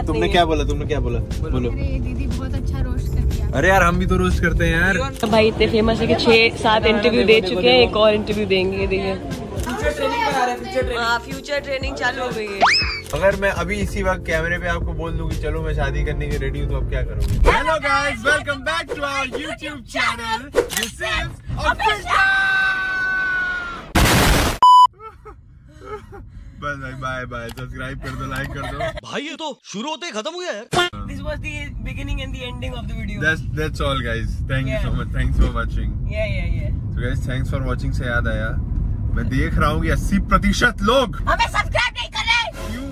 बात तुमने क्या बोला? तुमने क्या बोला? बोलो। अरे दीदी बहुत अच्छा रोस्ट कर दिया अरे यार हम भी तो रोस्ट करते हैं यार। भाई इतने फ़ेमस है कि छह सात इंटरव्यू दे चुके हैं एक और इंटरव्यू देंगे देखिए। हाँ फ्यूचर ट्रेनिंग चालू हो गई है। अगर मैं अभी इसी वक्त कैमरे पे आपको बोल दूँ कि चलो मैं शादी करने की रेडी हूँ तो आप क्या करोगे? Hello guys welcome back to our YouTube channel this is बस भाई बाय बाय सब्सक्राइब कर दो लाइक कर दो. भाई ये तो शुरू होते ही खत्म हो गया यार. This was the beginning and the ending of the video that's that's all guys thank you so much thanks for watching yeah yeah yeah तो गाइस थैंक्स फॉर वाचिंग से याद आया. मैं देख रहा हूँ कि 80 प्रतिशत लोग हमें सब्सक्राइब नहीं कर रहे क्यों?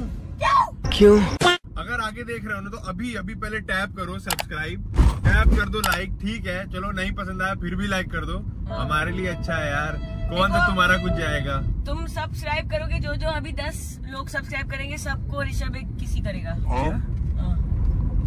क्यों? क्यों? अगर आगे देख रहे हो ना तो अभी अभी पहले टैप करो सब्सक्राइब टैप कर दो लाइक ठीक है. चलो नहीं पसंद आया फिर भी लाइक कर दो. हमारे लिए अच्छा है यार. कौन सा तुम्हारा कुछ जाएगा? तुम सब्सक्राइब करोगे जो जो अभी दस लोग सब्सक्राइब करेंगे सबको ऋषभ एक किसी करेगा। हाँ।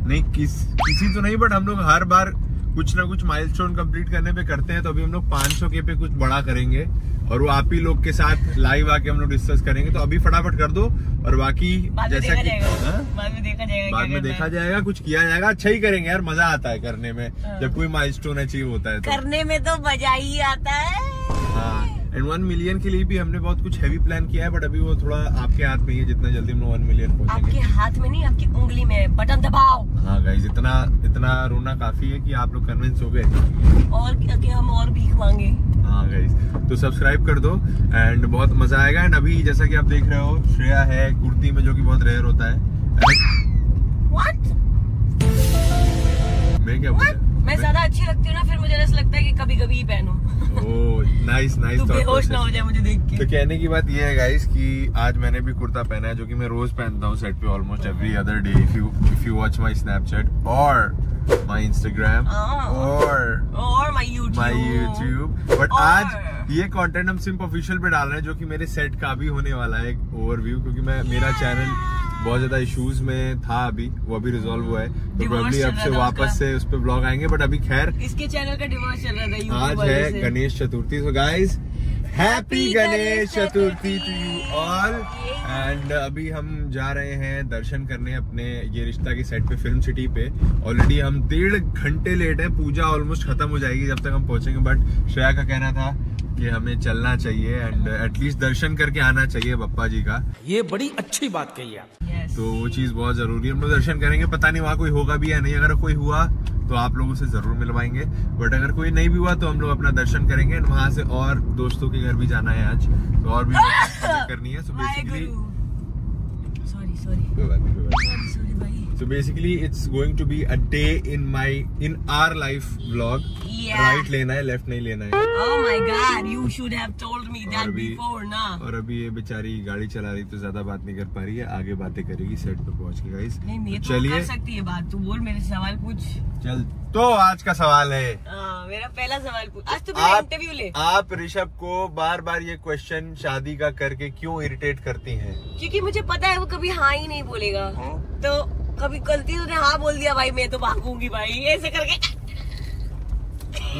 नहीं किस किसी तो नहीं बट हम लोग हर बार कुछ ना कुछ माइलस्टोन कंप्लीट करने पे करते हैं तो अभी हम लोग 500 के पे कुछ बड़ा करेंगे और वो आप ही लोग के साथ लाइव आके हम लोग डिस्कस करेंगे तो अभी फटाफट कर दो और बाकी जैसा देखा कि जाएगा। हाँ? बाद में देखा जाएगा बाद में देखा जाएगा कुछ किया जाएगा अच्छा ही करेंगे यार मज़ा आता है करने में हाँ। जब कोई माइलस्टोन अचीव होता है तो। करने में तो मज़ा ही आता है हाँ। एंड वन मिलियन के लिए भी हमने बहुत कुछ हैवी प्लान किया है बट अभी वो थोड़ा आपके हाथ में ही है जितना जल्दी हम लोग वन मिलियन आपके हाथ में नहीं आपकी उंगली में बटन दबाओ। हाँ गाइज़ इतना इतना रोना काफ़ी है कि आप लोग कन्विंस हो गए। और कि हम और भीख मांगे। हाँ गाइज़ तो सब्सक्राइब कर दो एंड बहुत मज़ा आएगा। एंड अभी जैसा कि आप देख रहे हो श्रेया है कुर्ती में जो कि बहुत रेयर होता है। मैं क्या बोला? मैं ज़्यादा अच्छी लगती हूँ ना फिर मुझे ऐसा लगता है कि कभी कभी ही पहनूं। नाइस नाइस तू बेहोश ना हो जाए मुझे देख के। तो कहने की बात ये है गाइस कि आज मैंने भी कुर्ता पहना है जो कि मैं रोज पहनता हूँ सेट पे almost every other day if you if you watch my Snapchat और माय इंस्टाग्राम। और और my YouTube my YouTube but आज ये कंटेंट हम सिंप ऑफिशियल पे डाल रहे हैं जो कि मेरे सेट का भी होने वाला है एक ओवरव्यू क्योंकि मैं मेरा चैनल बहुत ज़्यादा इश्यूज़ में था अभी वो अभी रिजॉल्व हुआ है। तो प्रॉब्ली अब से वापस। से उस पर ब्लॉग आएँगे बट अभी खैर इसके चैनल का डिवोर्स चल रहा था आज है Ganesh Chaturthi. So guys happy Ganesh Chaturthi to you all and अभी हम जा रहे हैं दर्शन करने अपने ये रिश्ता की सेट पे फ़िल्म सिटी पे। ऑलरेडी हम डेढ़ घंटे लेट है पूजा ऑलमोस्ट खत्म हो जाएगी जब तक हम पहुँचेंगे। बट श्रेया का कहना था कि हमें चलना चाहिए एंड एटलीस्ट दर्शन करके आना चाहिए पप्पा जी का। ये बड़ी अच्छी बात कही आप. तो वो चीज़ बहुत ज़रूरी है। हम लोग दर्शन करेंगे पता नहीं वहाँ कोई होगा भी या नहीं। अगर कोई हुआ तो आप लोगों से ज़रूर मिलवाएँगे। बट अगर कोई नहीं भी हुआ तो हम लोग अपना दर्शन करेंगे एंड वहाँ से और दोस्तों के घर भी जाना है आज। तो और भी करनी है so basically sorry sorry So basically, it's going to be a day in my in our life vlog. Yeah. Right लेना है, left नहीं लेना है. Oh my god, you should have told me और that अभी before ना। और अभी ये बेचारी गाड़ी चला रही तो ज़्यादा बात नहीं कर पा रही है। आगे बातें करेगी सेट पे पहुँच के गाइस नहीं मैं तो चलिए कर सकती है बात तू बोल मेरे सवाल पूछ। चल तो आज का सवाल है। हाँ, मेरा पहला सवाल पूछ। आज तू मेरा आप इंटरव्यू ले। आप ऋषभ को बार बार ये क्वेश्चन शादी का करके क्यों इरिटेट करती हैं? क्योंकि मुझे पता है वो कभी हाँ ही नहीं बोलेगा। तो कभी गलती उसने हाँ बोल दिया भाई मैं तो भागूँगी भाई। ऐसे करके।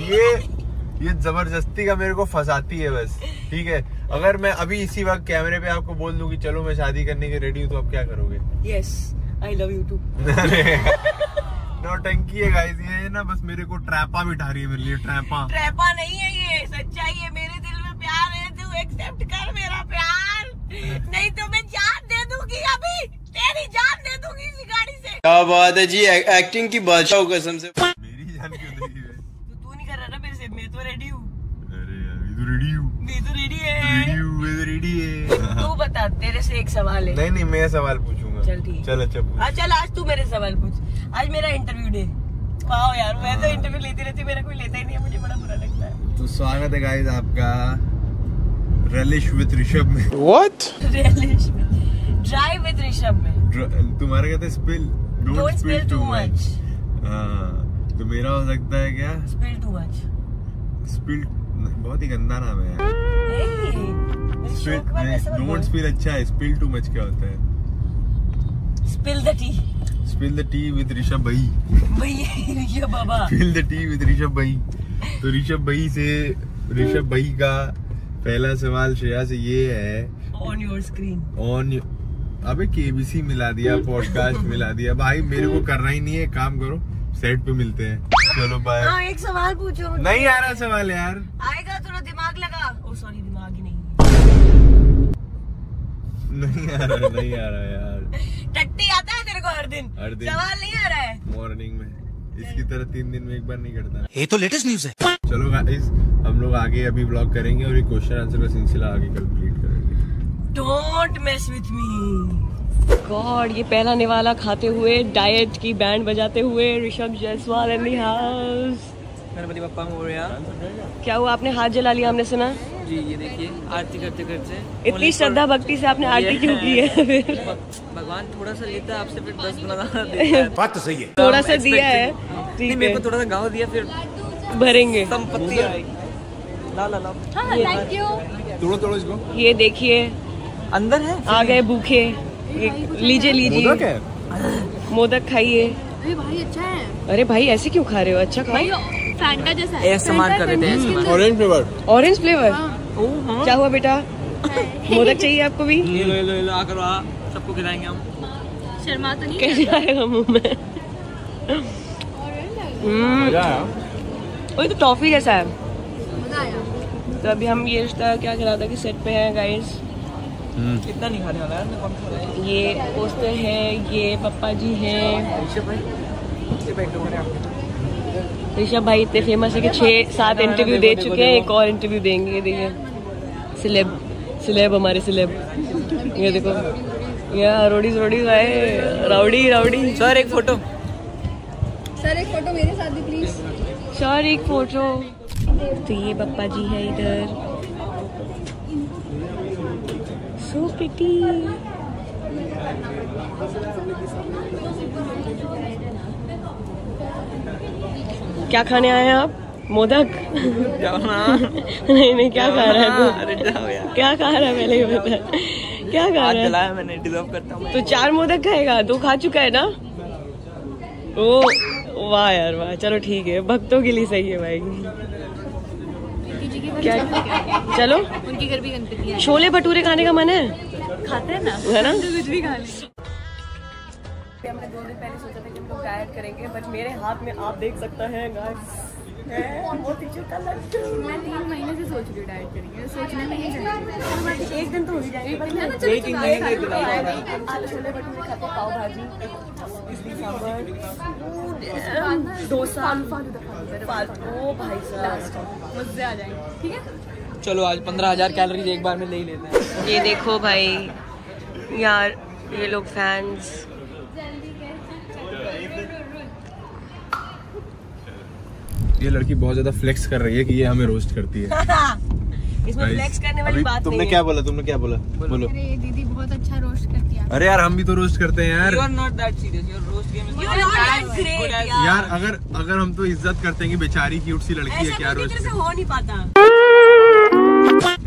ये ये ज़बरदस्ती का मेरे को फंसाती है बस। ठीक है? अगर मैं अभी इसी वक्त कैमरे पे आपको बोल दूँ कि चलो मैं शादी करने के रेडी हूँ तो आप क्या करोगे? Yes I love you too नौटंकी है गाइस ये ना बस मेरे को ट्रैपा बिठा रही है मेरे लिए ट्रैपा। ट्रैपा नहीं है ये सच्चाई है मेरे दिल में प्यार है तू एक्सेप्ट कर मेरा प्यार। नहीं तो मैं जान दे दूँगी अभी। तेरी जान दे दूँगी इसी गाड़ी से। क्या बात है जी एक्टिंग की बादशाह कसम से। मेरी जान क्यों देगी बे? तो तू नहीं कर रहा ना मेरे से? मैं तो रेडी हूँ। अरे अभी तो रेडी हूँ। मैं तो रेडी है। रेडी है हूँ मैं तो रेडी है। तू बता तेरे से एक सवाल है। नहीं नहीं मैं सवाल पूछूँगा। चल ठीक चल अच्छा पूछ। हाँ चल आज तू मेरे सवाल पूछ। आज मेरा इंटरव्यू डे वाह यार मैं तो इंटरव्यू लेती रहती मेरा कोई लेता ही नहीं है मुझे बड़ा बुरा लगता है। तो स्वागत है गाइस आपका। रलिश विद ऋषभ में। ड्राइव विद ऋषभ में। तुम्हारा कहते हैं spill don't spill too much हाँ तो मेरा हो सकता है क्या? स्पिल टू मच स्पिल बहुत ही गंदा नाम है यार। डोंट स्पिल अच्छा है। स्पिल टू मच क्या होता है? Spill the tea spill the tea with Rishabh भाई भैया बाबा। Spill the tea with Rishabh भाई तो ऋषभ भाई से ऋषभ भाई का पहला सवाल श्रेया से ये है। ऑन योर स्क्रीन ऑन अबे केबीसी मिला दिया पॉडकास्ट मिला दिया। भाई मेरे को करना ही नहीं है काम करो सेट पे मिलते हैं। चलो बाय हाँ एक सवाल पूछो। नहीं आ रहा सवाल यार। आएगा थोड़ा दिमाग लगा। ओ सॉरी दिमाग ही नहीं। नहीं आ रहा नहीं आ रहा यार। टट्टी आता है तेरे को हर दिन। हर दिन। सवाल नहीं आ रहा है। मॉर्निंग में। इसकी तरह तीन दिन में एक बार नहीं करता। ये तो लेटेस्ट न्यूज़ है। चलो गाइस हम लोग आगे अभी ब्लॉग करेंगे और ये क्वेश्चन आंसर का सिलसिला आगे complete don't mess with me god ये पहला निवाला खाते हुए डाइट की बैंड बजाते हुए Rishabh Jaiswal in the house Ganpati Bappa Morya. क्या हुआ? आपने हाथ जला लिया हमने सुना? जी ये देखिए आरती करते करते। इतनी श्रद्धा भक्ति से आपने आरती क्यों की है भगवान थोड़ा सा लेता है आपसे फिर दस ज़्यादा बात तो सही है। थोड़ा सा दिया है। नहीं ठीक मेरे को थोड़ा सा गाँव दिया फिर भरेंगे। संपत्ति ला ला ला। हाँ थैंक यू तोड़ो तोड़ो इसको। ये देखिए अंदर है? आ गए भूखे। लीजिए लीजिए। मोदक मोदक खाइए। अरे भाई अच्छा है। अरे भाई ऐसे क्यों खा रहे हो? अच्छा भाई खाओ फैंटा जैसा है। ASMR कर रहे थे, ASMR। Orange flavour orange flavour हाँ। क्या हुआ बेटा? मोदक चाहिए आपको भी? ये लो ये लो आकर सबको खिलाएँगे हम। शर्मा तो नहीं कैसे आएगा मुँह में? हम्म, मज़ा आया। वो तो टॉफी जैसा है। मज़ा आया। तो अभी हम ये रिश्ता क्या था कि सेट पे हैं गाइस कितना नहीं खाने वाला है ये पोस्टर है ये पप्पा जी हैं। ऋषभ भाई। मेरे ऋषभ भाई इतने फ़ेमस है कि छह सात इंटरव्यू दे चुके हैं एक और इंटरव्यू देंगे देखिए। सिलेब सिलेब हमारे सिलेब ये देखो। ये रोडीज रोडीज आए। Rowdy rowdy. सर एक फ़ोटो सर एक फ़ोटो मेरे साथ भी प्लीज़ सर एक फ़ोटो तो ये पप्पा जी है इधर। क्या खाने आए हैं आप? मोदक? नहीं नहीं क्या खा रहा है तू? क्या खा रहा है पहले ये बता। क्या खा रहा है? मैंने डिजर्व करता हूँ तो चार मोदक खाएगा? दो खा चुका है ना? ओ वाह यार वाह। चलो ठीक है भक्तों के लिए सही है भाई। क्या चलो। चलो। उनके घर भी गणपति छोले भटूरे खाने का मन है? खाते हैं ना? है ना? तो कुछ भी खा ले हमने दो दिन पहले सोचा था कि हम लोग डाइट करेंगे बट मेरे हाथ में आप देख सकते हैं मैं तीन महीने से सोच रही हूँ डाइट करेंगे सोचने में ही एक दिन तो हो ही जाएगा। तो तो आज छोले भटूरे खाते पाव भाजी डोसा। फालू फालू फालू फालतू भाई साहब। मज़े आ जाएँगे। ठीक है? चलो आज पंद्रह हज़ार कैलोरीज एक बार में ले ही लेते हैं। ये देखो भाई यार ये लोग फैंस ये लड़की बहुत ज़्यादा फ्लेक्स कर रही है कि ये हमें रोस्ट करती है। इसमें फ्लेक्स करने वाली बात तुमने नहीं क्या बोला तुमने क्या बोला? बोलो। अरे दीदी बहुत अच्छा रोस्ट करती है। अरे यार हम भी तो रोस्ट करते हैं यार। You are not that serious your roast game यार। यार अगर अगर हम तो इज़्ज़त करते हैं कि बेचारी क्यूट सी लड़की है क्या रोस्ट हो नहीं पाता।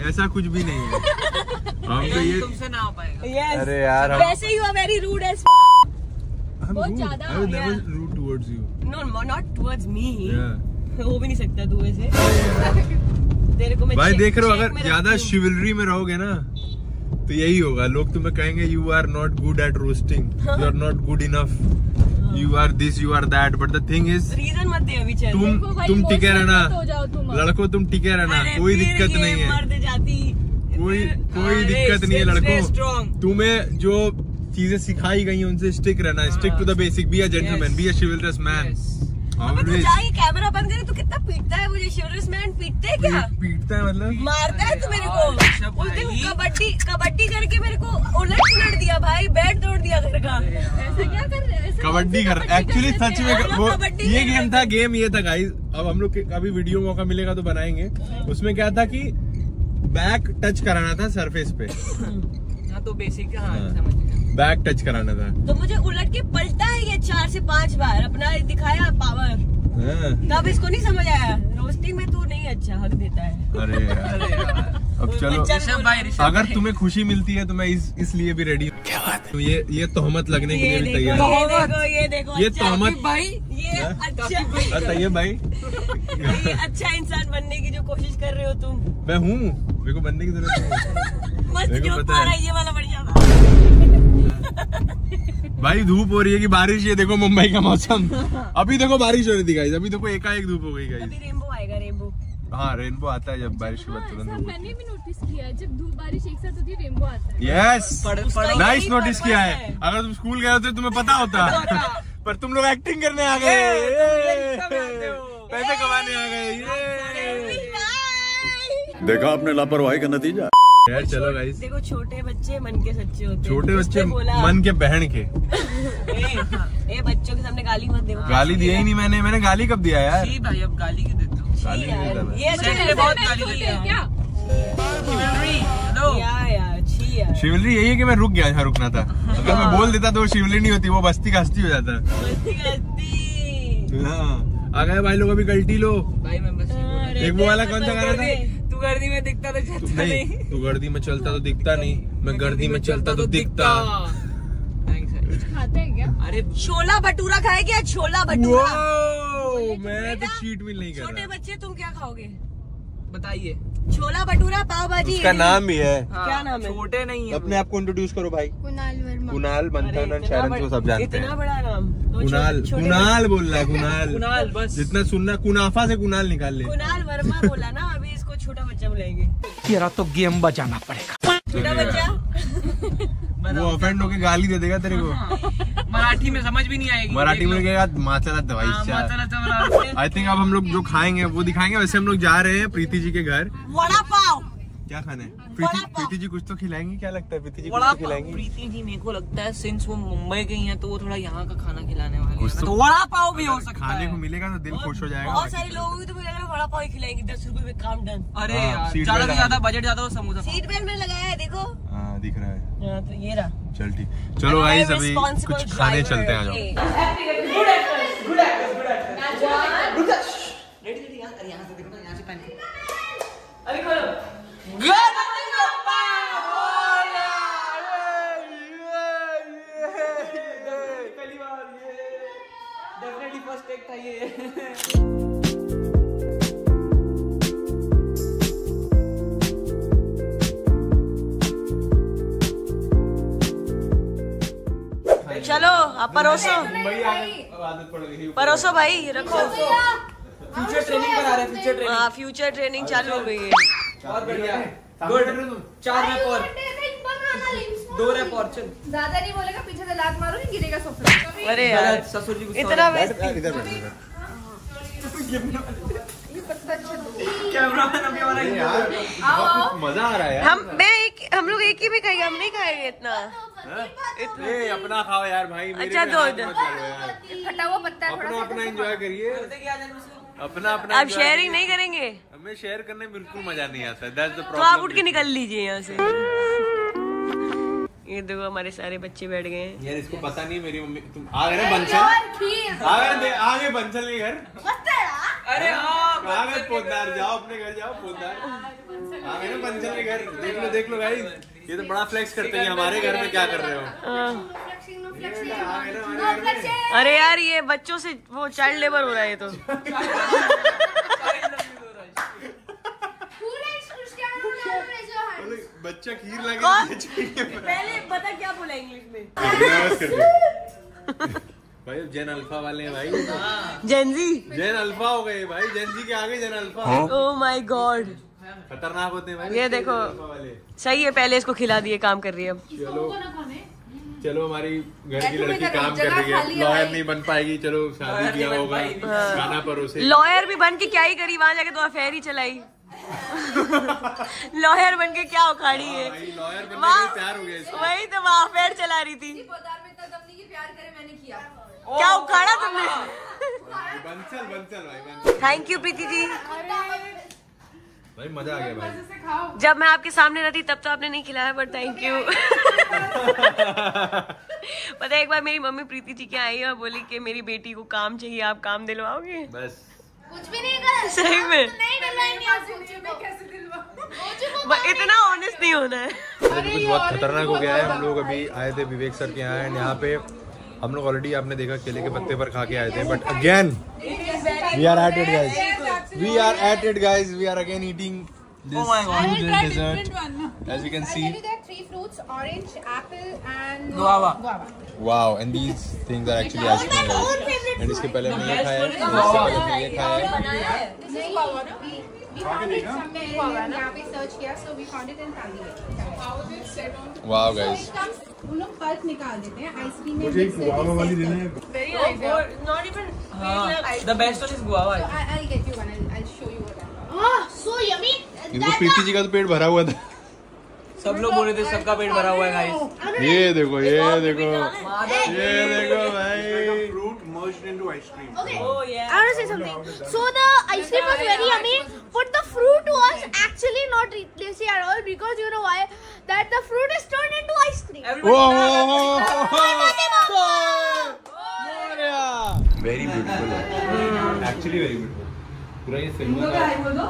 ऐसा कुछ भी नहीं है। हम तो ये तुमसे ना हो पाएगा। Yes. अरे यार हम वैसे you are very rude as बहुत. ज़्यादा, I was never yeah. rude towards no not towards me हो भी नहीं सकता तू वैसे। तेरे को मैं भाई देख रहे हो अगर में ज़्यादा शिवलरी में रहोगे ना तो यही होगा। लोग तुम्हें कहेंगे you are not good at roasting you are not good enough you are this you are that but the thing is reason मत दे अभी तुम तुम टिके रहना। लड़को तुम टिके रहना कोई दिक्कत नहीं है। कोई कोई दिक्कत नहीं है लड़कों। तुम्हें जो चीज़ें सिखाई गई उनसे स्टिक रहना। Stick to the basic be a gentleman be a chivalrous man तू कैमरा बंद करे तू कितना पीटता है मुझे शिवरस पीटते है क्या पीटता है मतलब मारता है तू मेरे को। उस दिन कबड्डी कबड्डी करके मेरे को उलट पुलट दिया भाई बेड तोड़ दिया घर का। ऐसा क्या कर रहे हैं? कबड्डी कर एक्चुअली सच में हम लोग वो ये गेम था गेम ये था गाइस अब हम लोग कभी वीडियो मौका मिलेगा तो बनाएँगे। उसमें क्या था कि बैक टच कराना था सरफेस पे। हाँ तो बेसिक हाँ हाँ। बैक टच कराना था। तो मुझे उलट के पलटा है चार से पाँच बार अपना दिखाया पावर हाँ, तब इसको नहीं समझ आया। रोस्टिंग में तू नहीं अच्छा हक देता है। अरे अरे अब चलो अगर तुम्हें खुशी मिलती है तो मैं इस इसलिए भी रेडी क्या बात तो ये ये तोहमत लगने के लिए भी तैयार हूँ। ये देखो ये देखो ये अच्छा- तोहमत भाई ये हाँ? अच्छा। बताइए भाई। ये अच्छा इंसान बनने की जो कोशिश कर रहे हो तुम। मैं हूँ। मेरे को बनने की ज़रूरत नहीं है। है। ये वाला बढ़िया था। भाई धूप हो रही है कि बारिश ये देखो मुंबई का मौसम। अभी देखो बारिश हो रही थी गाइस अभी देखो एकाएक धूप हो गई गाइस अभी रेनबो आएगा रेनबो हाँ रेनबो आता है जब बारिश के बाद तुरंत ऐसा मैंने भी नोटिस किया है जब धूप बारिश एक साथ होती है रेनबो आता है। यस नाइस नोटिस किया है। है। अगर तुम स्कूल गए होते तुम्हें पता होता। पर तुम लोग एक्टिंग करने आ गए। पैसे कमाने आ गए। देखा आपने लापरवाही का नतीजा? यार चलो गाइस देखो छोटे बच्चे मन के सच्चे होते हैं। छोटे बच्चे मन के बहन के। ए, ए बच्चों के सामने गाली मत दे गाली दिया ही नहीं मैंने। मैंने गाली कब दिया यार? भाई अब गाली की देते हो? गाली नहीं देता मैं ये मैंने है बहुत गाली बोल हूँ। क्या? हेलो यार यार छी यार। शिवलरी यही है कि मैं रुक गया यहाँ रुकना था। अगर मैं बोल देता तो वो शिवलरी नहीं होती वो बस्ती का हस्ती हो जाता। करती हाँ। आ गए भाई लोग अभी गल्टी लो। भाई मैं बस एक वो वाला कौन सा गाना था? गर्दी में दिखता तो तू चलता नहीं नहीं। तू गर्दी में चलता तो दिखता नहीं मैं गर्दी में चलता तो दिखता। Thanks, है। खाते हैं क्या? अरे छोला भटूरा खाए क्या? छोला भटूरा। मैं तो चीट भी नहीं कर छोटे बच्चे तुम क्या खाओगे? बताइए। छोला भटूरा पाव भाजी उसका नाम भी है हाँ, क्या नाम है? छोटे नहीं है अपने आप को इंट्रोड्यूस करो भाई। कुणाल वर्मा। कुणाल मंथन और शरण को सब जानते इतना हैं। बड़ा नाम। तो कुणाल कुणाल बोल रहा है कुणाल। कुणाल बस। जितना सुनना कुनाफा से कुणाल निकाल ले। कुणाल वर्मा बोला ना बुलाएँगे तेरा तो गेम बजाना पड़ेगा। छोटा बच्चा। वो ऑफेंड होके गाली दे देगा तेरे को। मराठी में समझ भी नहीं आएगी। मराठी में क्या। कहेगा माचला दवाई हाँ। आई थिंक अब हम लोग जो खाएँगे वो दिखाएँगे। वैसे हम लोग जा रहे हैं प्रीति जी के घर। वड़ा पाव। क्या खाना है? प्रीति प्रीति जी कुछ तो खिलाएँगी? क्या लगता है प्रीति जी कुछ वड़ा तो खिलाएँगी? प्रीति जी मेरे को लगता है सिंस वो मुंबई गई हैं तो वो थोड़ा यहाँ का खाना खिलाने वाले हैं। तो- तो वड़ा पाव भी हो सकता खाने है। को मिलेगा तो दिल खुश हो जाएगा। बहुत सारे लोग होंगे तो मुझे लग वड़ा पाव ही खिलाएँगे दस रुपए में काम डन। अरे हाँ, यार ज़्यादा से ज़्यादा बजट ज़्यादा हो समोसा सीट बेल्ट में लगाया है देखो। हाँ दिख रहा है। हाँ, तो ये रहा। चल ठीक। चलो गाइस अभी Responsible कुछ खाने चलते हैं डेफिनेटली फ़र्स्ट टेक था ये चलो आप परोसो। आदत परोसो भाई रखो। फ्यूचर ट्रेनिंग करा रहे फ्यूचर ट्रेनिंग हाँ फ्यूचर ट्रेनिंग चालू हो गई है। और बढ़िया। गुड चार रैप और दो रैप और चल। ज़्यादा नहीं बोलेगा पीछे से लात मारो गिरेगा सोफे अरे यार ससुर जी गुस्सा इतना हो अच्छा हैं। मज़ा आ रहा है हम मैं एक हम लोग एक ही में खाएँगे हम नहीं खाएँगे इतना। ए, अपना खाओ यार भाई अच्छा, दो फटा हुआ पत्ता अपना अपना एंजॉय करिए। अपना अपना आप शेयरिंग नहीं करेंगे? हमें शेयर करने में बिल्कुल मज़ा नहीं आता दैट्स द तो आप उठ के निकल लीजिए यहाँ से। ये देखो हमारे सारे बच्चे बैठ गए हैं। यार इसको पता नहीं मेरी मम्मी तुम आ गए ना बंसल आ गए दे- आ गए बंसल के घर? अरे हाँ? आ गए पोदार जाओ अपने घर जाओ पोदार आ गए ना बंसल के घर? देख लो देख लो भाई ये तो बड़ा फ्लेक्स करते हैं हमारे घर में क्या कर रहे हो। हाँ। अरे यार ये बच्चों से वो चाइल्ड लेबर हो रहा है ये तो पूरे Cristiano Ronaldo raise your hand बोले, बच्चा खीर? लगे पहले पता क्या बोला इंग्लिश में? भाई अब जेन अल्फ़ा वाले हैं भाई। जेंजी जैन अल्फ़ा हो गए भाई जेन जी के आगे gen alpha. Oh my god खतरनाक होते हैं भाई ये देखो। सही है पहले इसको खिला दिए काम कर रही है अब। चलो। चलो हमारी घर की लड़की काम कर रही है। लॉयर नहीं बन पाएगी चलो शादी किया होगा खाना परोसे। लॉयर भी बन के क्या ही करी वहाँ जाके तो अफेयर ही चलाई। लॉयर बन के क्या उखाड़ी है? वाह। हो वही तो वहाँ अफेयर चला रही थी। किया। क्या उखाड़ा तुमने? बंसल बंसल भाई बंसल। थैंक यू प्रीति जी भाई मज़ा आ गया भाई। जब मैं आपके सामने रहती तब तो आपने नहीं खिलाया बट थैंक यू पता है एक बार मेरी मम्मी प्रीति जी के आई और बोली कि मेरी बेटी को काम चाहिए आप काम दिलवाओगे? बस। कुछ भी नहीं कर सही में। सोचिए मैं कैसे दिलवाऊं ब- इतना ऑनेस्ट नहीं होना है। कुछ बहुत खतरनाक हो गया है। हम लोग अभी आए थे विवेक सर के यहाँ एंड यहाँ पे हम लोग ऑलरेडी आपने देखा केले के पत्ते पर खा के आए थे but again we are at it guys we are at it guys we are again eating Oh my God. Dessert as you can see there are three fruits: orange, apple, and Guava. guava. wow and these things are actually ice cream guys and इसके पहले हमने ये खाया है इसके पहले हमने ये खाया है This is guava, no? We, we found it somewhere in यहाँ पे search किया, so we found it in Tandiya. wow guys उन लोग पल्प निकाल देते हैं आइसक्रीम में mix करके वाली set देना करते है हैं। नॉट इवन हाँ the best one is guava So I- I'll get you one. I'll, I'll show you what I found. Oh, so yummy. इनको प्रीति जी का तो पेट भरा हुआ था सब लोग बोल रहे थे सबका पेट भरा हुआ है गाइस ये देखो ये देखो ये देखो भाई fruit merged into ice cream Okay. Oh, yeah. I want to say something. So the ice cream was very yummy, but the fruit was actually not tasty at all because you know why? That the fruit is turned into ice cream. Very beautiful है actually very beautiful पूरा ये film का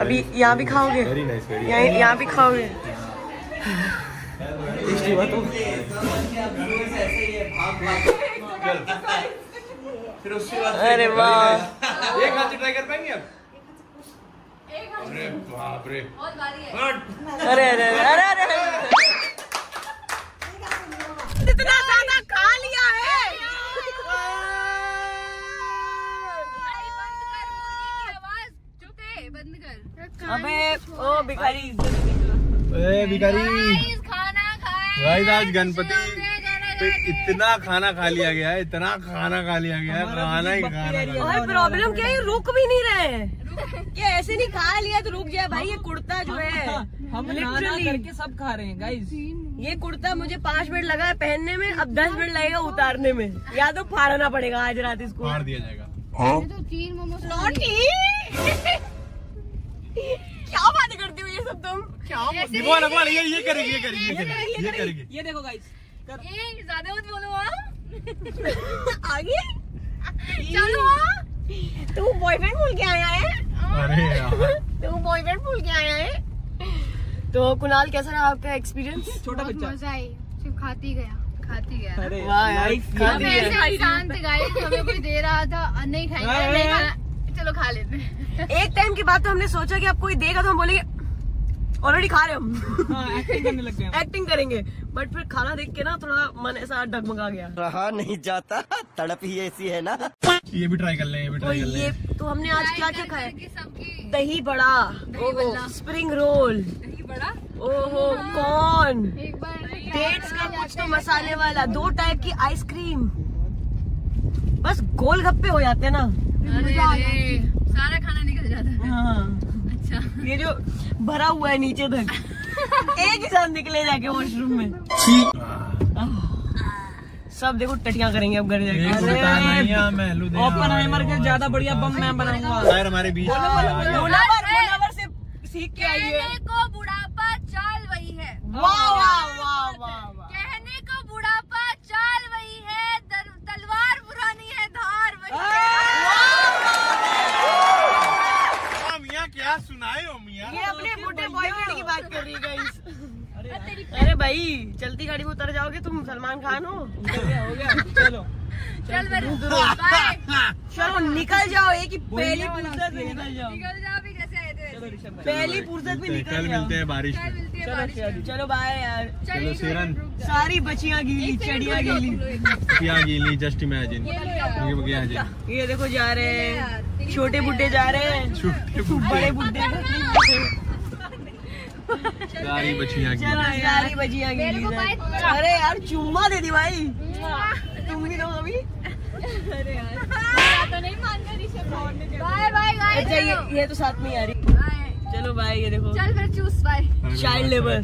अभी यहाँ भी खाओगे? Very nice very यहाँ यहाँ भी खाओगे? अरे वाह। ये खा के ट्राई कर पाएँगे आप अरे बाप रे। अरे अरे अरे अरे अरे। इतना ज़्यादा खा लिया है बंद कर अबे ओ भिखारी। ए भिखारी। खाना आज गणपति। पे इतना खाना खा लिया गया है इतना खाना खा लिया गया है खाना ही खाना। और प्रॉब्लम क्या है? रुक भी नहीं रहे। हैं क्या ऐसे नहीं खा लिया तो रुक जाए भाई ये कुर्ता जो है। हम Literally. करके सब खा रहे हैं गाइस ये कुर्ता मुझे पाँच मिनट लगा है पहनने में अब दस मिनट लगेगा उतारने में। या तो फाड़ना पड़ेगा आज रात इसको। फाड़ दिया जाएगा। तो तीन मोमोज क्या बातें करती हो ये सब तुम? क्या ये ये करेगी ये करेगी ये करेगी ये करेगी। देखो गाइस ज़्यादा मत बोलो हाँ। आगे? चलो हाँ। तू बॉयफ्रेंड भूल के आया है? अरे तू बॉयफ्रेंड भूल के आया है? तो कुणाल कैसा रहा आपका एक्सपीरियंस छोटा बच्चा। मज़ा आई। सिर्फ़ खाती गया खाती गया। वाह यार गाइस हमें कोई दे रहा था नहीं खाएँगे चलो खा लेते हैं। एक टाइम के बाद तो हमने सोचा कि अब कोई देगा तो हम बोलेंगे ऑलरेडी खा रहे हम हाँ एक्टिंग करने लग गए एक्टिंग करेंगे। बट फिर खाना देख के ना थोड़ा मन ऐसा डगमगा गया। रहा नहीं जाता तड़प ही ऐसी है ना। ये भी ट्राई कर लें ये भी तो ट्राई कर ये लें। तो हमने आज क्या क्या खाया? दही बड़ा ओहो स्प्रिंग रोल दही बड़ा? ओहो कॉर्न डेट्स का कुछ तो मसाले वाला दो टाइप की आइसक्रीम बस गोलगप्पे हो जाते हैं ना। सारा खाना निकल जाता है। हाँ। अच्छा। ये जो भरा हुआ है नीचे तक एक ही साथ निकले जाके वॉशरूम में। सब देखो टटिया करेंगे अब घर जाके। ओपनहाइमर के ज़्यादा बढ़िया बम मैं बनाऊँगा। हमारे बीच। सीख के आई है कहने को बुढ़ापा चाल वही है वाह वाह वाह वाह वाह कहने को बुढ़ापा चाल वही है दर- तलवार पुरानी है धार वही है मियाँ क्या सुनाए हो मियाँ ये अपने मोटे बॉयफ्रेंड की बात कर रही है गाइस अरे भाई चलती गाड़ी में उतर जाओगे तुम सलमान खान हो। हो गया चलो। चल बाय। चलो। निकल जाओ एक ही पहली फुर्सत में निकल जाओ। निकल जा भी कैसे आए थे पहली फुर्सत में निकल जाओ। मिलते हैं बारिश में। चलो बाय यार। चलो सीरन। सारी बचियाँ गीली चढ़िया गीली। पिया गीली जस्ट इमेजिन ये देखो जा रहे हैं। छोटे बुड्ढे जा रहे हैं। छोटे बड़े बुड्ढे सारी बच्चियाँ चलो सारी बचियाँ को बाय अरे यार चुम्मा दे दी भाई। तुम भी दो अभी? तो नहीं मान रही बाय बाय गाइस अच्छा ये ये तो साथ में आ रही। चलो भाई ये देखो। चल फिर चूस बाय। सारे Child मेरे labor.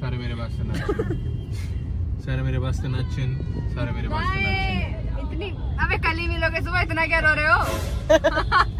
सारे मेरे पास नाचन। सारे मेरे पास नाचन सारे मेरे पास बाय। इतनी अबे कल ही मिलोगे सुबह इतना क्या रो रहे हो?